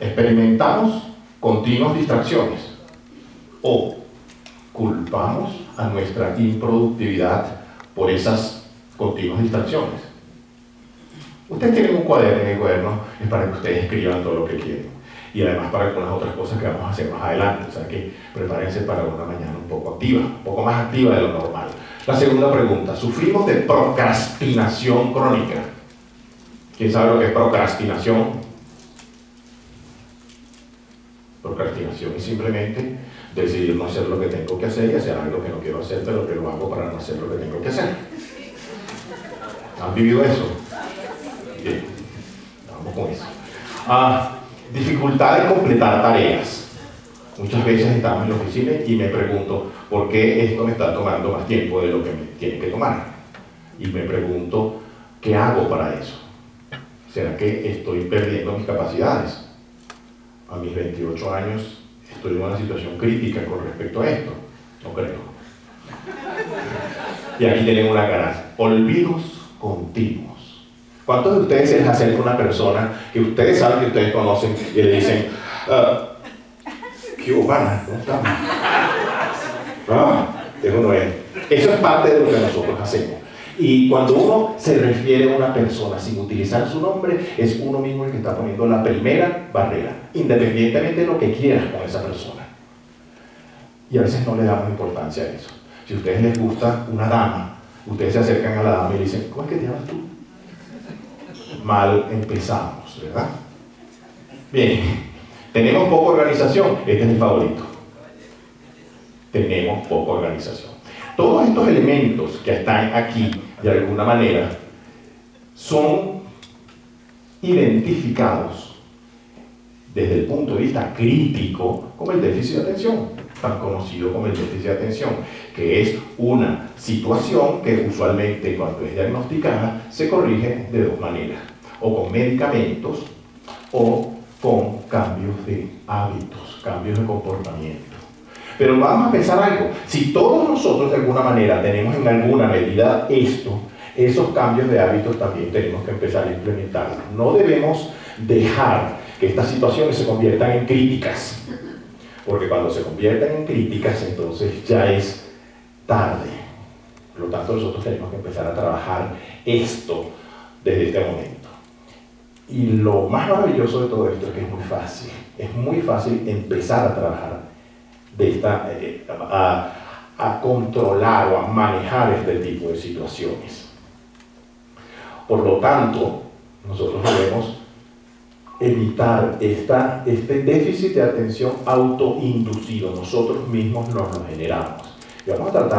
experimentamos continuas distracciones o culpamos a nuestra improductividad por esas continuas distracciones. Ustedes tienen un cuaderno y el cuaderno es para que ustedes escriban todo lo que quieren. Y además para algunas otras cosas que vamos a hacer más adelante. O sea que prepárense para una mañana un poco activa, un poco más activa de lo normal. La segunda pregunta, ¿sufrimos de procrastinación crónica? ¿Quién sabe lo que es procrastinación? Procrastinación es simplemente decidir no hacer lo que tengo que hacer y hacer algo que no quiero hacer, pero que lo hago para no hacer lo que tengo que hacer. ¿Han vivido eso? Bien, vamos con eso. Ah, dificultad de completar tareas. Muchas veces estamos en la oficina y me pregunto, ¿por qué esto me está tomando más tiempo de lo que me tiene que tomar? Y me pregunto, ¿qué hago para eso? ¿Será que estoy perdiendo mis capacidades? A mis 28 años estoy en una situación crítica con respecto a esto. No creo. Y aquí tenemos una cara. Olvidos continuos. ¿Cuántos de ustedes se les acerca una persona que ustedes saben que ustedes conocen y le dicen, uh, ¿qué humana? ¿Cómo estamos? Ah, eso no es. Eso es parte de lo que nosotros hacemos. Y cuando uno se refiere a una persona sin utilizar su nombre, es uno mismo el que está poniendo la primera barrera, independientemente de lo que quieras con esa persona. Y a veces no le damos importancia a eso. Si a ustedes les gusta una dama, ustedes se acercan a la dama y le dicen, ¿cómo es que te llamas tú? Mal empezamos, ¿verdad? Bien, tenemos poca organización, este es mi favorito. Tenemos poca organización. Todos estos elementos que están aquí, de alguna manera, son identificados desde el punto de vista crítico como el déficit de atención, tan conocido como el déficit de atención, que es una situación que usualmente cuando es diagnosticada se corrige de dos maneras, o con medicamentos o con cambios de hábitos, cambios de comportamiento. Pero vamos a pensar algo. Si todos nosotros de alguna manera tenemos en alguna medida esto, esos cambios de hábitos también tenemos que empezar a implementarlos. No debemos dejar que estas situaciones se conviertan en críticas. Porque cuando se conviertan en críticas, entonces ya es tarde. Por lo tanto, nosotros tenemos que empezar a trabajar esto desde este momento. Y lo más maravilloso de todo esto es que es muy fácil. Es muy fácil empezar a trabajar de esta, eh, a, a controlar o a manejar este tipo de situaciones. Por lo tanto, nosotros debemos evitar esta, este déficit de atención autoinducido. Nosotros mismos nos lo generamos. Y vamos a tratar